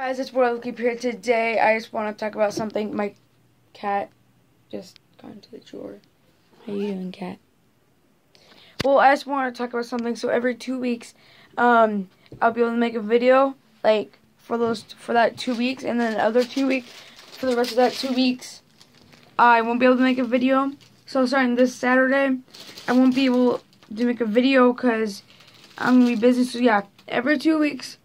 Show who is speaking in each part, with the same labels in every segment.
Speaker 1: Guys, it's Royal Keep here today. I just want to talk about something. My cat just got into the drawer. How you doing, cat? Well, I just want to talk about something. So every two weeks, um, I'll be able to make a video, like for those for that two weeks, and then the other two weeks for the rest of that two weeks, I won't be able to make a video. So starting this Saturday, I won't be able to make a video because I'm gonna be busy. So yeah, every two weeks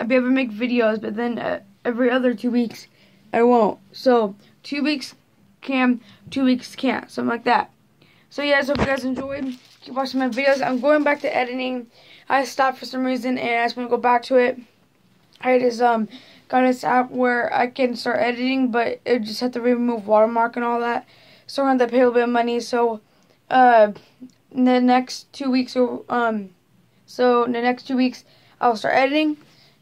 Speaker 1: I'll be able to make videos, but then uh, every other two weeks I won't. So two weeks can, two weeks can't, something like that. So yeah, so if you guys enjoyed, keep watching my videos. I'm going back to editing. I stopped for some reason, and I just want to go back to it. I just um got this app where I can start editing, but it just have to remove watermark and all that. So I'm have to pay a little bit of money. So uh, in the next two weeks, um, so in the next two weeks, I'll start editing.